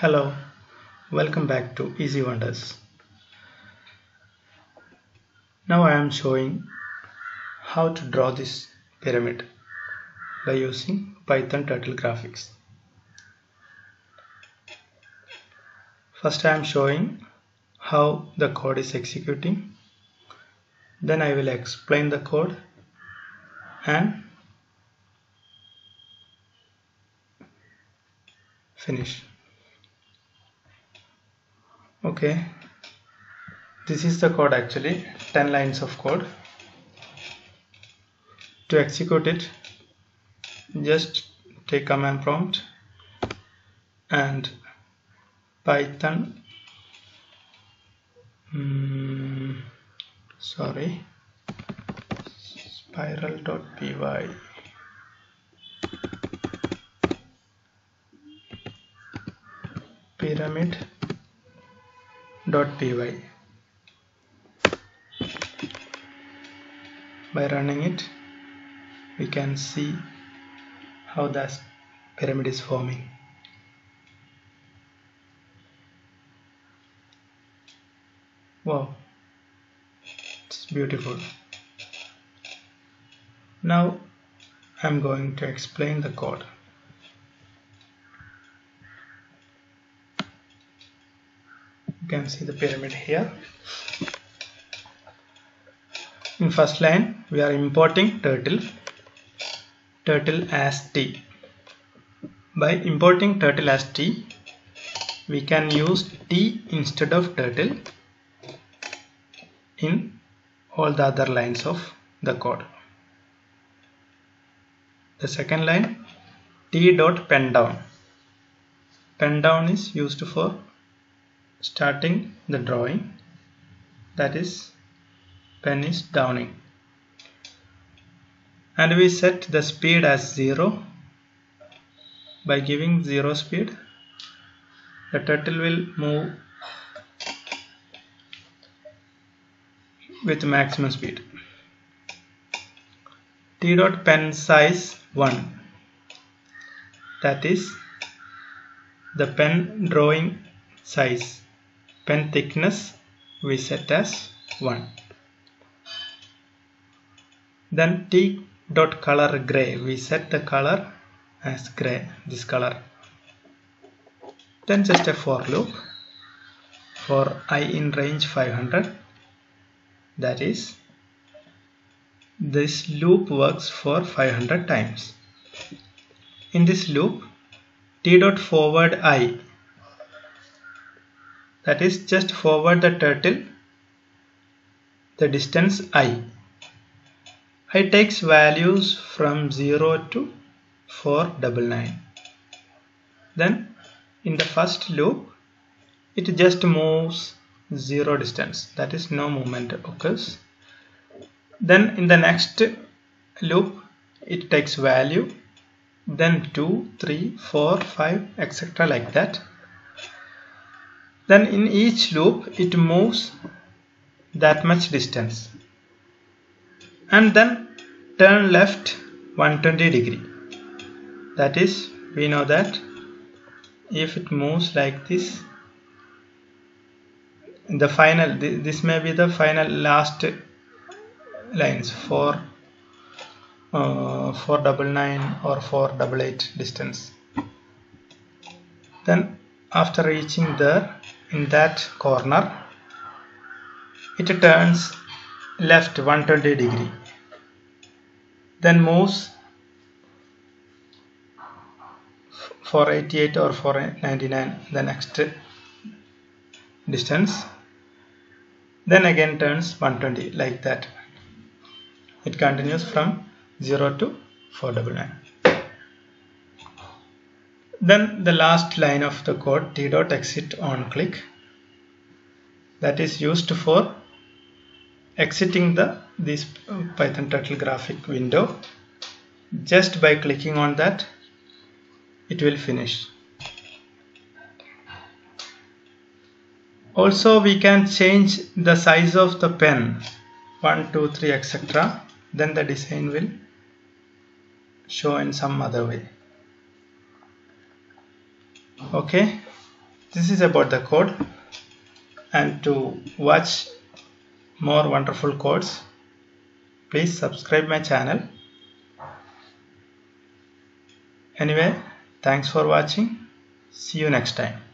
Hello, welcome back to Easy Wonders. Now I am showing how to draw this pyramid by using Python Turtle Graphics. First I am showing how the code is executing. Then I will explain the code and finish. Okay, this is the code actually. 10 lines of code. To execute it, just take command prompt and python mm, sorry spiral.py pyramid.py by running it we can see how the pyramid is forming. Wow it's beautiful. Now I'm going to explain the code you can see the pyramid here. In first line we are importing turtle. Turtle as t. By importing turtle as t we can use t instead of turtle in all the other lines of the code. The second line t dot pen down. Pen down is used for starting the drawing that is pen is downing. And we set the speed as 0 by giving 0 speed the turtle will move with maximum speed. T dot pen size 1 that is the pen drawing size pen thickness we set as 1 then t dot color gray we set the color as gray this color. Then just a for loop for i in range 500 that is this loop works for 500 times. In this loop t dot forward i that is just forward the turtle the distance i. I takes values from 0 to 499 then in the first loop it just moves 0 distance. That is no movement occurs. Then in the next loop it takes value. Then 2 3 4 5 etc like that then in each loop it moves that much distance. And then turn left 120 degree. That is we know that if it moves like this the final this may be the final last lines for uh, 499 or 488 distance. Then after reaching there in that corner. It turns left 120 degree. Then moves for 88 or for 99 the next distance. Then again turns 120 like that. It continues from 0 to 499 then the last line of the code t dot exit on click. That is used for exiting the this python turtle graphic window. Just by clicking on that it will finish. Also we can change the size of the pen. 1 2 3 etc then the design will show in some other way okay. This is about the code. And to watch more wonderful codes please subscribe my channel. Anyway thanks for watching. See you next time